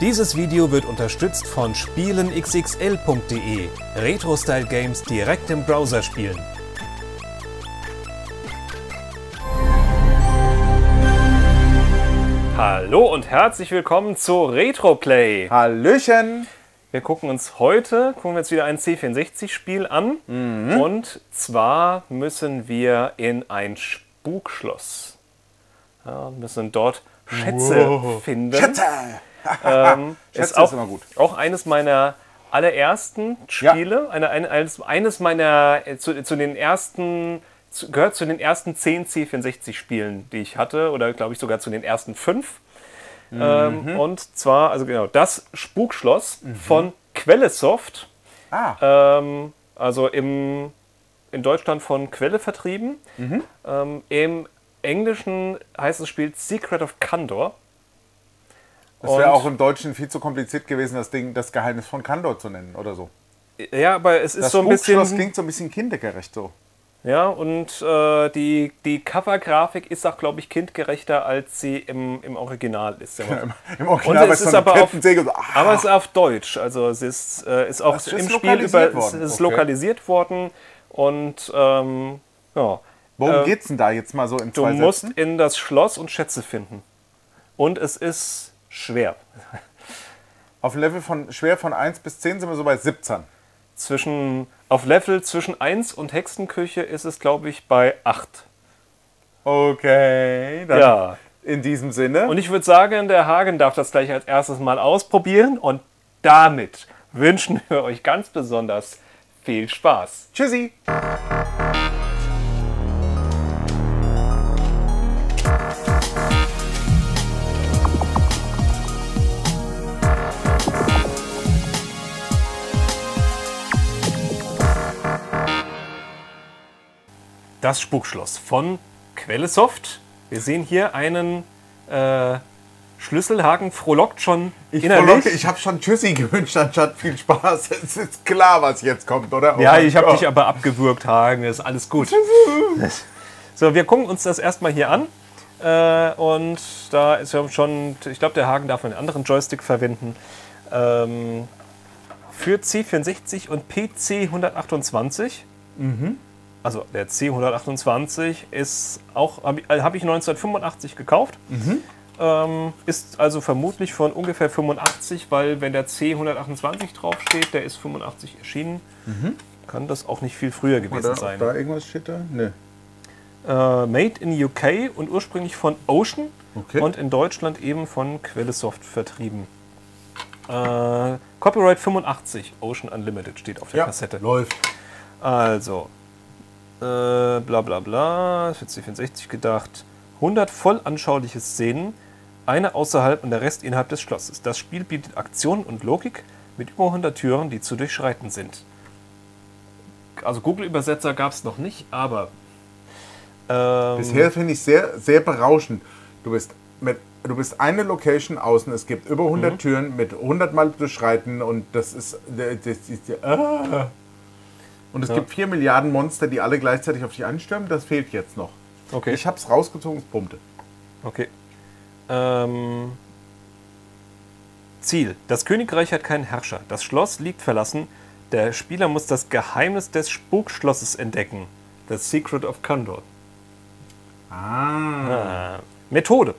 Dieses Video wird unterstützt von spielenxxl.de. Retro-Style-Games direkt im Browser spielen. Hallo und herzlich willkommen zu Retroplay. Hallöchen! Wir gucken uns heute, gucken wir uns wieder ein C64-Spiel an. Und zwar müssen wir in ein Spukschloss. Ja, müssen dort Schätze Wow. finden. Schätze! Ähm, ist, auch, ist immer gut. auch eines meiner allerersten Spiele, eine, eine, eines, eines meiner, äh, zu, zu den ersten, zu, gehört zu den ersten 10 C64-Spielen, die ich hatte, oder glaube ich sogar zu den ersten fünf. Mhm. Ähm, und zwar, also genau, das Spukschloss von Quellesoft, Ah, ähm, also im, in Deutschland von Quelle vertrieben. Mhm. Ähm, Im Englischen heißt das Spiel Secret of Kandor. Das wäre und- auch im Deutschen viel zu kompliziert gewesen, das Ding das Geheimnis von Kandor zu nennen oder so. Ja, aber es ist Das so ein bisschen. klingt so ein bisschen kindergerecht so. Ja, und äh, die, die Cover-Grafik ist auch, glaube ich, kindgerechter, als sie im, im Original ist. Ja, Im, im Und Original es weißt du, ist aber auf, so, ah, aber es ist auf Deutsch. Also es ist, äh, ist auch Das ist im Spiel über, es worden, ist okay. lokalisiert worden. Und ähm, ja, Worum äh, geht's denn da jetzt mal so in du musst in das Schloss und Schätze finden. Und es ist schwer. Auf Level von schwer von 1 bis 10 sind wir so bei 17. Zwischen, auf Level zwischen 1 und Hexenküche ist es, glaube ich, bei 8. Okay, dann Ja. in diesem Sinne. Und ich würde sagen, der Hagen darf das gleich als erstes mal ausprobieren. Und damit wünschen wir euch ganz besonders viel Spaß. Tschüssi! Das Spukschloss von Quellesoft. Wir sehen hier einen äh, Schlüsselhaken frohlockt schon Ich, innerlich. frohlocke, ich habe schon Tschüssi gewünscht, anstatt viel Spaß. Es ist klar, was jetzt kommt, oder? Oh Ja, ich habe dich aber abgewürgt, Hagen. Das ist alles gut. So, wir gucken uns das erstmal hier an. Äh, und da ist ja schon, ich glaube, der Hagen darf einen anderen Joystick verwenden. Ähm, für C64 und PC 128. Also der C128 ist auch, habe ich, äh, hab ich 1985 gekauft. Ähm, ist also vermutlich von ungefähr 85, weil wenn der C128 draufsteht, der ist 85 erschienen. Kann das auch nicht viel früher gewesen Oder sein. Da irgendwas steht da? Nö. Äh, made in UK und ursprünglich von Ocean Okay. und in Deutschland eben von Quellesoft vertrieben. Äh, Copyright 85, Ocean Unlimited steht auf der Ja, Kassette. läuft. Also, äh, bla bla bla, für C64 gedacht. 100 voll anschauliche Szenen, eine außerhalb und der Rest innerhalb des Schlosses. Das Spiel bietet Aktion und Logik mit über 100 Türen, die zu durchschreiten sind. Also Google-Übersetzer gab es noch nicht, aber... Ähm, Bisher finde ich sehr, sehr berauschend. Du bist mit Du bist eine Location außen, es gibt über 100 Türen mit 100 Mal durchschreiten und das ist. Das ist ah. Und es Ja. gibt 4 Milliarden Monster, die alle gleichzeitig auf dich anstürmen. Das fehlt jetzt noch. Okay. Ich habe es rausgezogen, es pumpte. Okay. Ähm, Ziel. Das Königreich hat keinen Herrscher. Das Schloss liegt verlassen. Der Spieler muss das Geheimnis des Spukschlosses entdecken. The Secret of Kandor. Ah. Äh, Methode.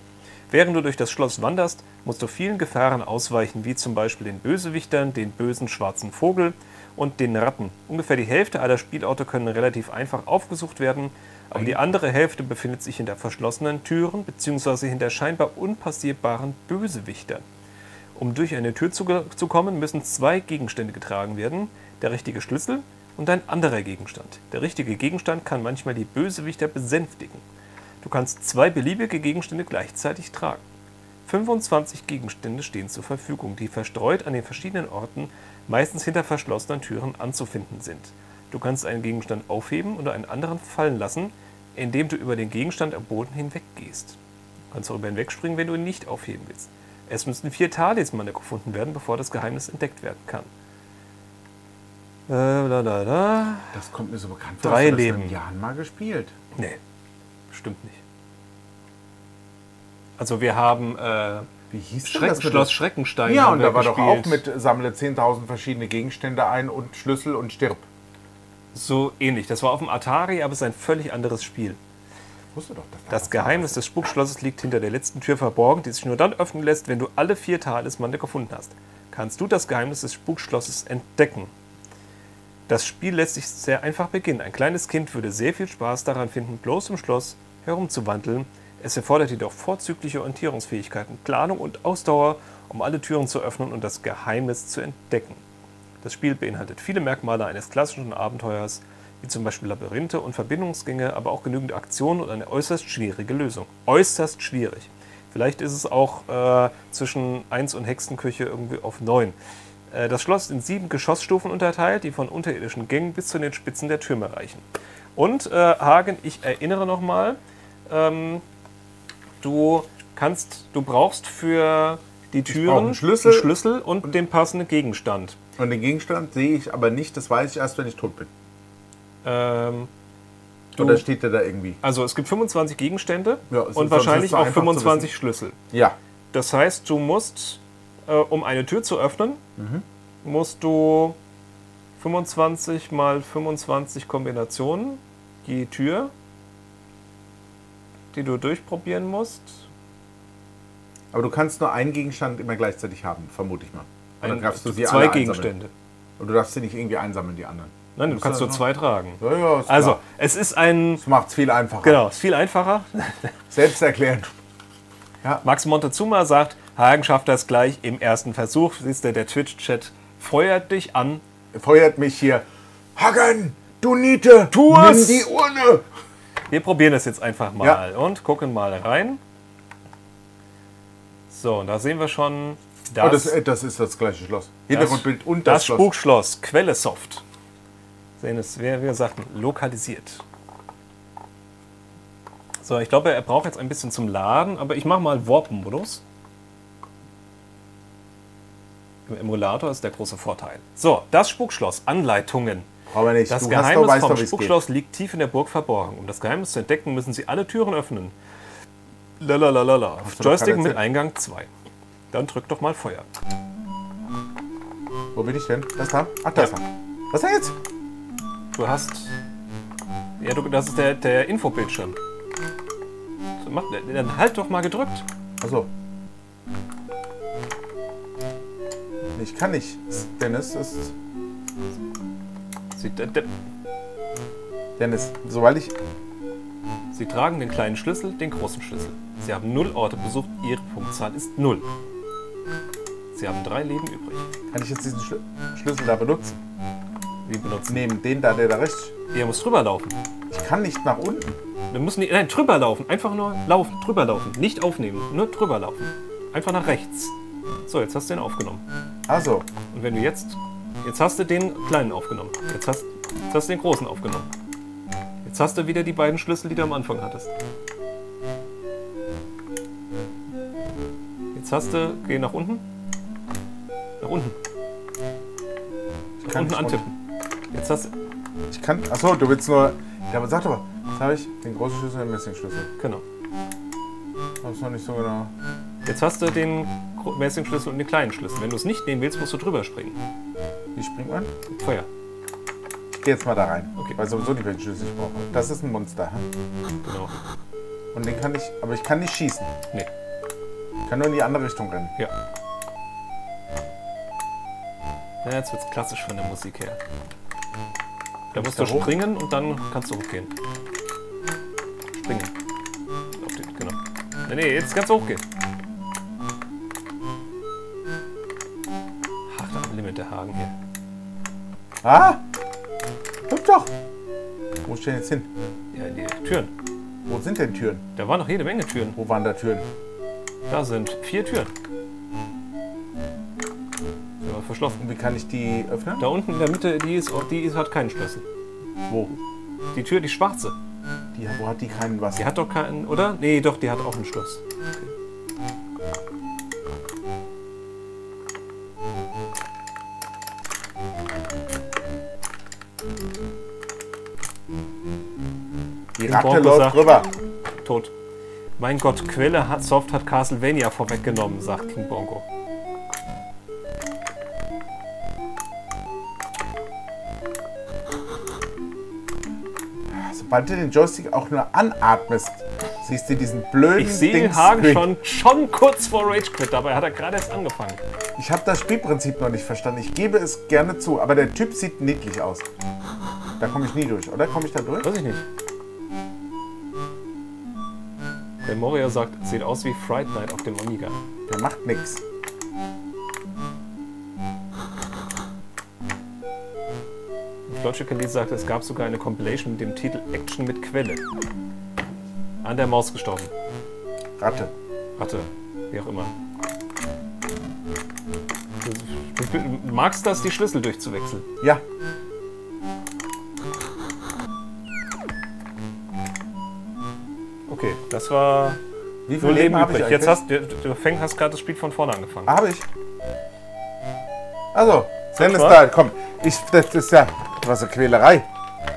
Während du durch das Schloss wanderst, musst du vielen Gefahren ausweichen, wie zum Beispiel den Bösewichtern, den bösen schwarzen Vogel und den Ratten. Ungefähr die Hälfte aller Spielorte können relativ einfach aufgesucht werden, aber die andere Hälfte befindet sich hinter verschlossenen Türen bzw. hinter scheinbar unpassierbaren Bösewichtern. Um durch eine Tür zu, zu kommen, müssen zwei Gegenstände getragen werden. Der richtige Schlüssel und ein anderer Gegenstand. Der richtige Gegenstand kann manchmal die Bösewichter besänftigen. Du kannst zwei beliebige Gegenstände gleichzeitig tragen. 25 Gegenstände stehen zur Verfügung, die verstreut an den verschiedenen Orten, meistens hinter verschlossenen Türen, anzufinden sind. Du kannst einen Gegenstand aufheben oder einen anderen fallen lassen, indem du über den Gegenstand am Boden hinweg gehst. Du kannst darüber hinwegspringen, wenn du ihn nicht aufheben willst. Es müssen vier Talismane gefunden werden, bevor das Geheimnis entdeckt werden kann. Äh, la, la, la. Das kommt mir so bekannt vor. Drei Hast du das Leben. in Jahren mal gespielt. Nee, stimmt nicht. Also wir haben äh, Wie hieß Schrecken, das mit Schloss Schreckenstein. Ja, und da war doch auch gespielt. mit sammle 10.000 verschiedene Gegenstände ein und Schlüssel und stirb. So ähnlich. Das war auf dem Atari, aber es ist ein völlig anderes Spiel. Ich wusste doch, Das was Geheimnis des Spukschlosses liegt hinter der letzten Tür verborgen, die sich nur dann öffnen lässt, wenn du alle vier Talismane gefunden hast. Kannst du das Geheimnis des Spukschlosses entdecken? Das Spiel lässt sich sehr einfach beginnen. Ein kleines Kind würde sehr viel Spaß daran finden, bloß im Schloss herumzuwandeln. Es erfordert jedoch vorzügliche Orientierungsfähigkeiten, Planung und Ausdauer, um alle Türen zu öffnen und das Geheimnis zu entdecken. Das Spiel beinhaltet viele Merkmale eines klassischen Abenteuers, wie zum Beispiel Labyrinthe und Verbindungsgänge, aber auch genügend Aktionen und eine äußerst schwierige Lösung. Äußerst schwierig. Vielleicht ist es auch äh, zwischen 1 und Hexenküche irgendwie auf 9. Äh, das Schloss ist in sieben Geschossstufen unterteilt, die von unterirdischen Gängen bis zu den Spitzen der Türme reichen. Und äh, Hagen, ich erinnere nochmal, ähm, du kannst, du brauchst für die Türen einen Schlüssel. einen Schlüssel und den passenden Gegenstand. Und den Gegenstand sehe ich aber nicht, das weiß ich erst, wenn ich tot bin. Ähm, du, Oder steht der da irgendwie? also es gibt 25 Gegenstände Ja, und wahrscheinlich auch einfach zu 25 Schlüssel. Ja. Das heißt, du musst, äh, um eine Tür zu öffnen, Mhm. musst du 25 mal 25 Kombinationen die Tür, die du durchprobieren musst. Aber du kannst nur einen Gegenstand immer gleichzeitig haben, vermute ich mal. Oder Ein, darfst du sie zwei Gegenstände. Und du darfst sie nicht irgendwie einsammeln, die anderen. Nein, du kannst ja nur zwei tragen. Ja, ja, Also, klar. es ist ein. Das macht es viel einfacher. Genau, ist viel einfacher. Selbsterklärend. Max Montezuma sagt, Hagen schafft das gleich im ersten Versuch. Siehst du, der Twitch-Chat feuert dich an. Feuert mich hier. Hagen, du Niete, Tu nimm es! die Urne. Wir probieren das jetzt einfach mal Ja. und gucken mal rein. So, und da sehen wir schon Oh, das, das, äh, das ist das gleiche Schloss. Hintergrundbild und das das, Schloss. Spukschloss, Quelle Soft. Sehen es, wie wir sagten, lokalisiert. So, ich glaube, er braucht jetzt ein bisschen zum Laden, aber ich mache mal Warp-Modus. Im Emulator ist der große Vorteil. So, das Spukschloss, Anleitungen. Aber nicht. Das du Geheimnis weißt vom geht. Spukschloss liegt tief in der Burg verborgen. Um das Geheimnis zu entdecken, müssen Sie alle Türen öffnen. Lalalala. Joystick mit. Eingang 2. Dann drück doch mal Feuer. Wo bin ich denn? Das da? Ach, das Ja. da. Was denn jetzt? Du hast. Ja, du, das ist der, der Infobildschirm. Mach, dann halt doch mal gedrückt. Achso. Ich kann nicht. Dennis ist. Dennis, sobald ich. Sie tragen den kleinen Schlüssel, den großen Schlüssel. Sie haben null Orte besucht, Ihre Punktzahl ist null. Sie haben drei Leben übrig. Kann ich jetzt diesen Schlü Schlüssel da benutzen? Wie benutzen? Neben den da, der da rechts. Ihr muss drüber laufen. Ich kann nicht nach unten. Wir müssen nicht, nein, drüber laufen. Einfach nur laufen, drüber laufen. Nicht aufnehmen, nur drüber laufen. Einfach nach rechts. So, jetzt hast du den aufgenommen. Also, Und wenn du jetzt. Jetzt hast du den kleinen aufgenommen. Jetzt hast, jetzt hast du den großen aufgenommen. Jetzt hast du wieder die beiden Schlüssel, die du am Anfang hattest. Jetzt hast du. Geh nach unten. Nach unten. Nach kann unten antippen. Jetzt hast du. ich kann. Achso, du willst nur. Ja, aber sag doch mal. Jetzt habe ich den großen Schlüssel und den Messingschlüssel. Genau. Hab's noch nicht so genau. Jetzt hast du den Messingschlüssel und den kleinen Schlüssel. Wenn du es nicht nehmen willst, musst du drüber springen. Wie springt man? Feuer. Geh jetzt mal da rein. Okay. Ich weiß sowieso nicht, welchen Schlüssel ich brauche. Das ist ein Monster. hä? Genau. Und den kann ich. Aber ich kann nicht schießen. Nee. Ich kann nur in die andere Richtung rennen. Ja. Ja, jetzt wird's klassisch von der Musik her. Da musst du hoch? springen und dann kannst du hochgehen. Springen. Auf den, genau. Nee, nee, jetzt kannst du hochgehen. Ah! Hüpf doch! Wo stehen jetzt hin? Ja, die Türen. Wo sind denn Türen? Da waren noch jede Menge Türen. Wo waren da Türen? Da sind vier Türen. Aber verschlossen. Und wie kann ich die öffnen? Da unten in der Mitte, die, ist, die ist, hat keinen Schlüssel. Wo? Die Tür, die schwarze. Die, wo hat die keinen was? Die hat doch keinen, oder? Nee, doch, die hat auch einen Schloss. Die Ratte Born läuft gesagt. drüber. Tot. Mein Gott, Quelle hat, Soft hat Castlevania vorweggenommen, sagt King Bongo. Sobald du den Joystick auch nur anatmest, siehst du diesen blöden Ich sehe Hagen schon, schon kurz vor Rage Quit, dabei hat er gerade erst angefangen. Ich habe das Spielprinzip noch nicht verstanden. Ich gebe es gerne zu, aber der Typ sieht niedlich aus. Da komme ich nie durch, oder? Komme ich da durch? Weiß ich nicht. Der Moria sagt, sieht aus wie Fright Night auf dem Amiga. Der macht nix. Logical Lee sagt, es gab sogar eine Compilation mit dem Titel Action mit Quelle. An der Maus gestorben. Ratte. Ratte, wie auch immer. Du, du magst das, die Schlüssel durchzuwechseln. Ja. Das war Wie viel nur Leben Leben habe ich übrig. Jetzt hast du, du hast gerade das Spiel von vorne angefangen. Habe ich. Also, Dennis da, komm. Ich, das ist ja was eine Quälerei.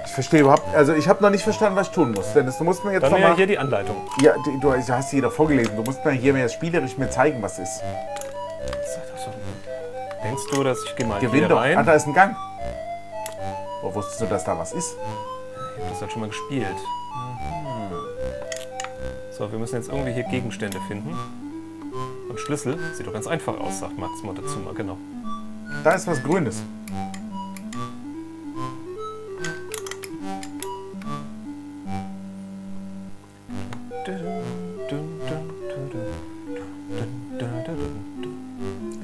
Ich verstehe überhaupt, also ich habe noch nicht verstanden, was ich tun muss. Dennis, du musst mir jetzt Dann noch ja mal, hier die Anleitung. ja, die- du hast sie jeder vorgelesen. Du musst mir hier mehr spielerisch mir zeigen, was ist. Denkst du, dass ich gehe mal Gewinn hier doch. rein? Ah, da ist ein Gang. Wo wusstest du, dass da was ist? Ich habe das halt schon mal gespielt. Mhm. So, wir müssen jetzt irgendwie hier Gegenstände finden. Und Schlüssel. Sieht doch ganz einfach aus, sagt Max Montezuma. Genau. Da ist was Grünes.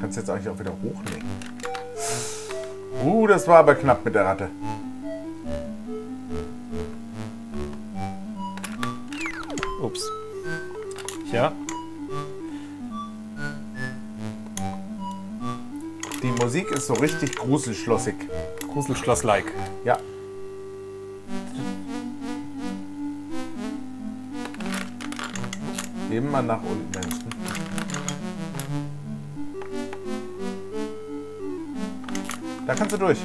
Kannst jetzt eigentlich auch wieder hochlegen. Uh, das war aber knapp mit der Ratte. Ups. Ja, Die Musik ist so richtig gruselschlossig. Gruselschloss-like. Ja. Immer nach unten, Menschen. Da kannst du durch.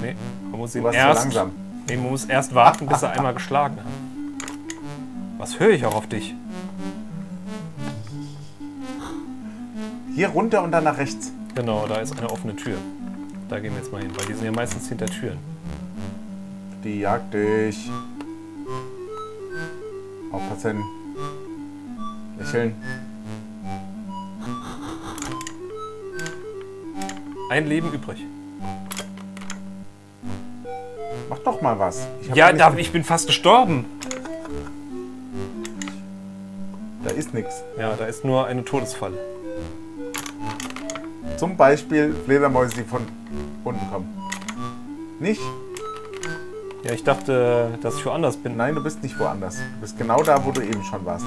Nee, man muss ihn Du warst erst. zu langsam. Nee, man muss erst warten, bis er einmal geschlagen hat. Was höre ich auch auf dich? Hier runter und dann nach rechts. Genau, da ist eine offene Tür. Da gehen wir jetzt mal hin, weil die sind ja meistens hinter Türen. Die jagt dich. Aufpassen. Lächeln. Ein Leben übrig. Mach doch mal was. Ich Ja, da, ich bin fast gestorben. da ist nichts. Ja, da ist nur eine Todesfalle. Zum Beispiel Fledermäuse, die von unten kommen. Nicht? Ja, ich dachte, dass ich woanders bin. Nein, du bist nicht woanders. Du bist genau da, wo du eben schon warst.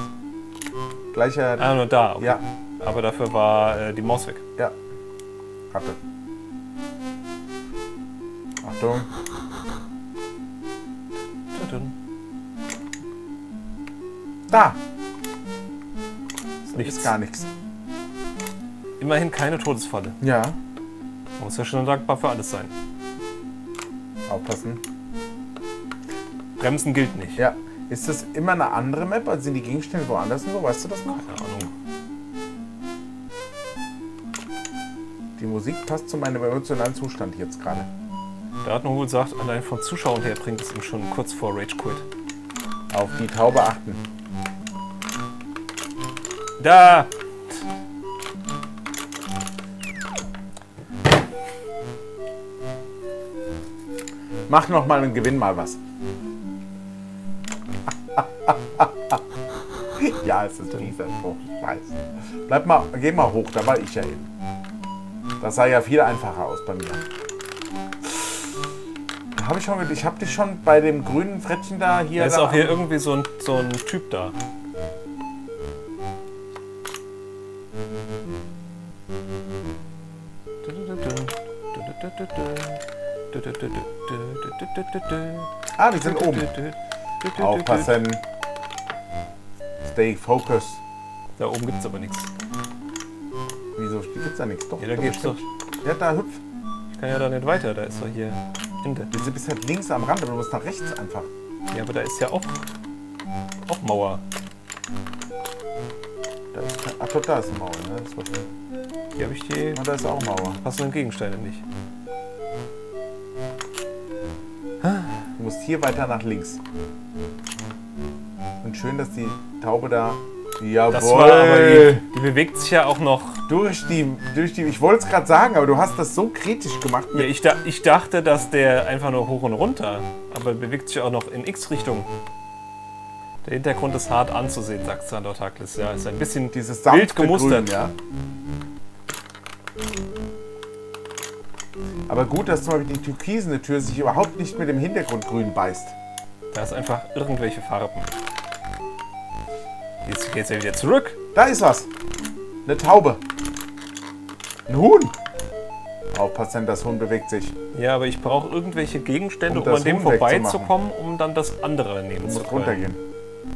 Gleicher. Ah, nur da. Okay. Ja, Aber dafür war äh, die Maus weg. ja. Ratte. Achtung. Da Ist nichts. ist gar nichts. Immerhin keine Todesfalle. Ja. Man muss ja schon dankbar für alles sein. Aufpassen. Bremsen gilt nicht. Ja. Ist das immer eine andere Map? Also sind die Gegenstände woanders und so? Weißt du das noch? Keine Ahnung. Die Musik passt zu meinem emotionalen Zustand jetzt gerade. Der Artenhol sagt, allein vom Zuschauen her bringt es ihm schon kurz vor Rage Quit. Auf die Taube achten. Da! Mach noch mal und gewinn mal was. ja, es ist dieser Spruch. Scheiße. Bleib mal, geh mal hoch, da war ich ja eben. Das sah ja viel einfacher aus bei mir. Hab ich schon, ich habe dich schon bei dem grünen Frettchen da hier. Da ist auch hier irgendwie so ein, so ein Typ da. Ah, die sind oben. Aufpassen. Stay focus. Da oben gibt es aber nichts. Wieso gibt's da nichts? Doch. Ja, da geht's doch. Ja, da hüpf. Ich kann ja da nicht weiter, da ist doch hier Ende. Du bist halt links am Rand, aber du musst nach rechts einfach. Ja, aber da ist ja auch auch Mauer. Da ist ach doch, da ist eine Mauer, ne? Das war schon, Hier habe ich die ah, da ist auch Mauer. passenden Gegenstände nicht. Du musst hier weiter nach links. Und schön, dass die Taube da. Jawohl. Das war aber die, die bewegt sich ja auch noch. Durch die, durch die. Ich wollte es gerade sagen, aber du hast das so kritisch gemacht. Ja, ich, da, ich dachte, dass der einfach nur hoch und runter, aber bewegt sich auch noch in X-Richtung. Der Hintergrund ist hart anzusehen, sagt Sandor Taklis. Ja, ist ein bisschen dieses wild gemustert. Grün, ja. Aber gut, dass zum Beispiel die türkisene Tür sich überhaupt nicht mit dem Hintergrundgrün beißt. Da ist einfach irgendwelche Farben. Jetzt geht's ja wieder zurück. Da ist was. Eine Taube. Ein Huhn. Aufpassen, das Huhn bewegt sich. Ja, aber ich brauche irgendwelche Gegenstände, Um um, an dem vorbeizukommen, um dann das andere nehmen Du zu musst können. runtergehen.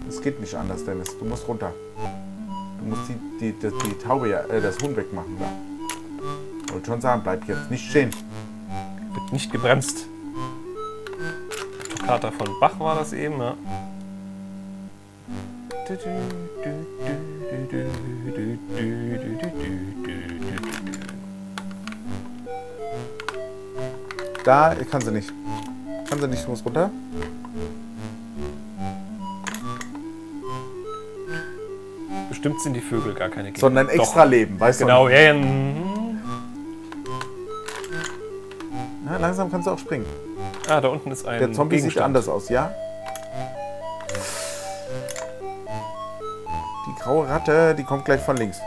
Es geht nicht anders, Dennis. Du musst runter. Du musst die, die, die, die Taube, ja, äh, das Huhn wegmachen. Da. Ich wollte schon sagen, bleib jetzt nicht stehen. Wird nicht gebremst. Toccata von Bach war das eben, ja. Da kann sie nicht. Kann sie nicht, du musst runter. Bestimmt sind die Vögel gar keine Gegner. Sondern extra Doch. Leben, weißt Genau, du? ja, ja. mhm. Ja, langsam kannst du auch springen. Ah, da unten ist ein Der Zombie sieht anders aus, ja? Die graue Ratte, die kommt gleich von links.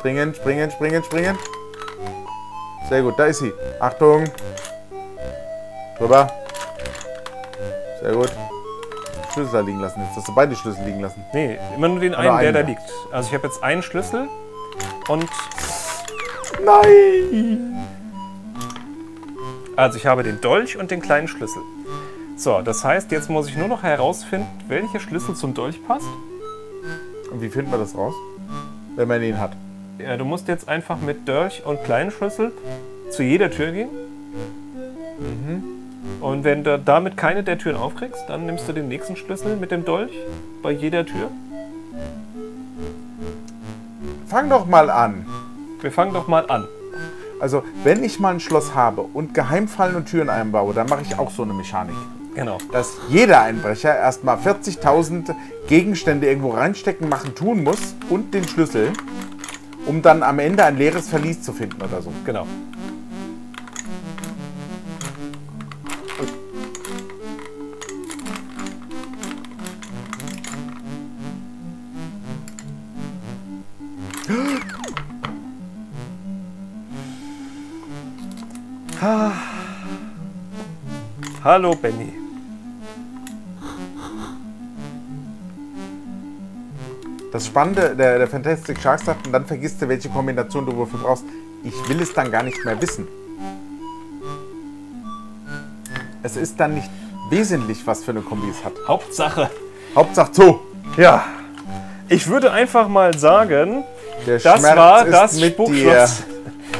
Springen, springen, springen, springen. Sehr gut, da ist sie. Achtung. Drüber. Sehr gut. Schlüssel da liegen lassen. Jetzt hast du beide Schlüssel liegen lassen. Nee, immer nur den einen, der einen, da liegt. Also ich habe jetzt einen Schlüssel und Nein! also ich habe den Dolch und den kleinen Schlüssel. So, das heißt, jetzt muss ich nur noch herausfinden, welcher Schlüssel zum Dolch passt. Und wie finden wir das raus? Wenn man ihn hat. Ja, du musst jetzt einfach mit Dolch und kleinen Schlüssel zu jeder Tür gehen. Mhm. Und wenn du damit keine der Türen aufkriegst, dann nimmst du den nächsten Schlüssel mit dem Dolch bei jeder Tür. Fang doch mal an. Wir fangen doch mal an. Also, wenn ich mal ein Schloss habe und Geheimfallen und Türen einbaue, dann mache ich auch so eine Mechanik. Genau. dass jeder Einbrecher erstmal 40.000 Gegenstände irgendwo reinstecken, machen, tun muss und den Schlüssel, um dann am Ende ein leeres Verlies zu finden oder so. Genau. Hallo Benny. Das Spannende, der, der Fantastic Shark sagt, und dann vergisst du, welche Kombination du wofür brauchst. Ich will es dann gar nicht mehr wissen. Es ist dann nicht wesentlich, was für eine Kombi es hat. Hauptsache. Hauptsache so. Ja. Ich würde einfach mal sagen, Der das Schmerz war ist das mit Spukschloss.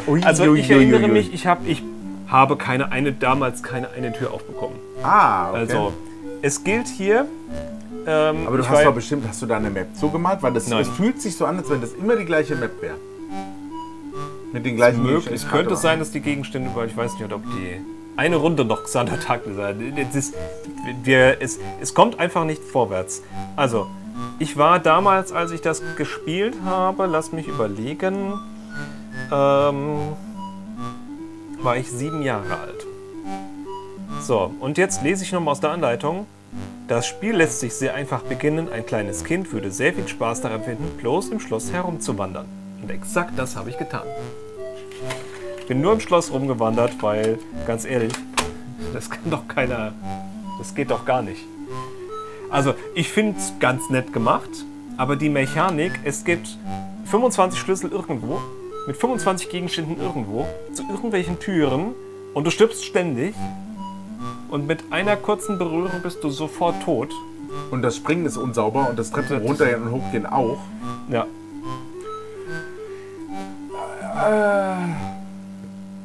Ui, Also ich erinnere mich, ich habe ich habe keine eine damals keine eine Tür aufbekommen. Ah, okay. Also es gilt hier. Ähm, Aber du hast doch bestimmt, hast du da eine Map zugemalt? Weil das, Nein. es fühlt sich so an, als wenn das immer die gleiche Map wäre. Mit den gleichen möglich. Es könnte sein, dass die Gegenstände, weil ich weiß nicht, ob die eine Runde noch Xander Tag sein. Es, wir, es, es kommt einfach nicht vorwärts. Also, ich war damals, als ich das gespielt habe, lass mich überlegen, ähm, war ich sieben Jahre alt. So, und jetzt lese ich nochmal aus der Anleitung. Das Spiel lässt sich sehr einfach beginnen. Ein kleines Kind würde sehr viel Spaß daran finden, bloß im Schloss herumzuwandern. Und exakt das habe ich getan. Ich bin nur im Schloss rumgewandert, weil, ganz ehrlich, das kann doch keiner. Das geht doch gar nicht. Also, ich finde es ganz nett gemacht, aber die Mechanik, es gibt 25 Schlüssel irgendwo, mit 25 Gegenständen irgendwo, zu irgendwelchen Türen und du stirbst ständig. Und mit einer kurzen Berührung bist du sofort tot. Und das Springen ist unsauber und das Treppen runtergehen und hochgehen auch. Ja.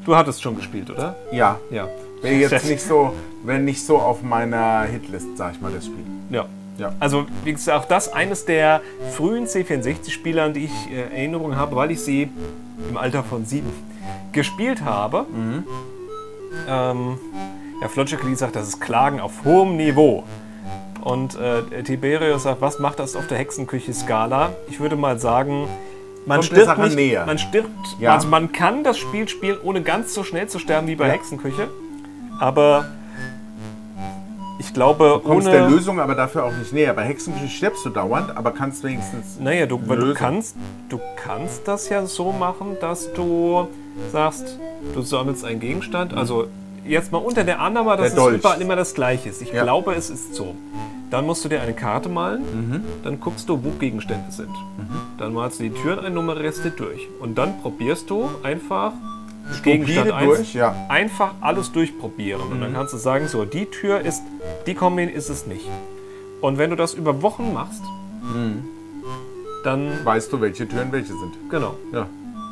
Du hattest schon gespielt, oder? Ja. Ja. Wäre jetzt nicht so, wenn nicht so auf meiner Hitlist, sag ich mal, das Spiel. Ja. Ja. Also, wie gesagt, auch das eines der frühen C64-Spieler, an die ich äh, Erinnerungen habe, weil ich sie im Alter von sieben gespielt habe. Ähm, ja, Flotschekli sagt, das ist Klagen auf hohem Niveau. Und äh, Tiberius sagt, was macht das auf der Hexenküche-Skala? Ich würde mal sagen, man Kommt stirbt nicht, näher. man stirbt, Ja. also man kann das Spiel spielen, ohne ganz so schnell zu sterben wie bei Ja. Hexenküche. Aber ich glaube, Du kommst ohne... der Lösung aber dafür auch nicht näher. Bei Hexenküche stirbst du dauernd, aber kannst wenigstens. Naja, du, du, kannst, du kannst das ja so machen, dass du sagst, du sammelst einen Gegenstand. Also jetzt mal unter der Annahme, dass Der es überall immer das gleiche ist. Ich Ja. glaube, es ist so. Dann musst du dir eine Karte malen, Mhm. dann guckst du, wo Gegenstände sind. Dann malst du die Türen ein, nummerierst die durch. Und dann probierst du einfach Gegenstand durch, ja. einfach alles durchprobieren. Und dann kannst du sagen, so, die Tür ist, die Kombi ist es nicht. Und wenn du das über Wochen machst, dann Weißt du, welche Türen welche sind. Genau. Ja.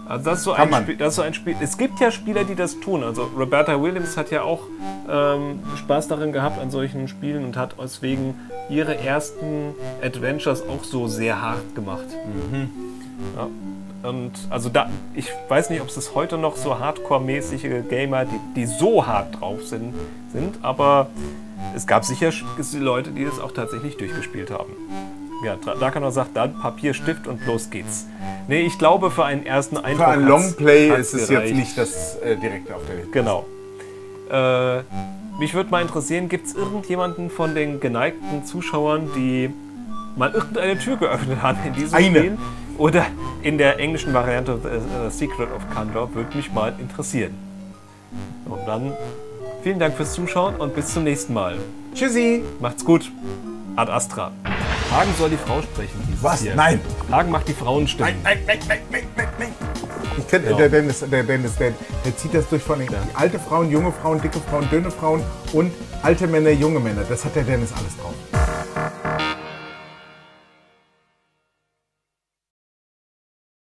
Also das ist, so Kann ein. Spiel, das ist so ein Spiel. Es gibt ja Spieler, die das tun. Also Roberta Williams hat ja auch ähm, Spaß darin gehabt an solchen Spielen und hat deswegen ihre ersten Adventures auch so sehr hart gemacht. Mhm. Ja. Und also da, ich weiß nicht, ob es heute noch so Hardcore-mäßige Gamer, die, die so hart drauf sind, sind, aber es gab sicher Leute, die das auch tatsächlich durchgespielt haben. Ja, da da kann man sagen, dann Papier, Stift und los geht's. Nee, ich glaube, für einen ersten Eindruck. Für ein hat's- Longplay ist es gereicht. jetzt nicht das äh, direkt auf der Liste. Genau. Äh, mich würde mal interessieren, gibt es irgendjemanden von den geneigten Zuschauern, die mal irgendeine Tür geöffnet haben in diesem Eine. Spiel? Oder in der englischen Variante The, The Secret of Kandor, würde mich mal interessieren. Und dann vielen Dank fürs Zuschauen und bis zum nächsten Mal. Tschüssi! Macht's gut. Ad Astra. Hagen soll die Frau sprechen. Was? Hier. Nein! Hagen macht die Frauenstimmen. Nein, nein, nein, nein, nein, nein! Ich kenn, Ja. der, Dennis, der Dennis, der, der zieht das durch von den alte Frauen, junge Frauen, dicke Frauen, dünne Frauen und alte Männer, junge Männer. Das hat der Dennis alles drauf.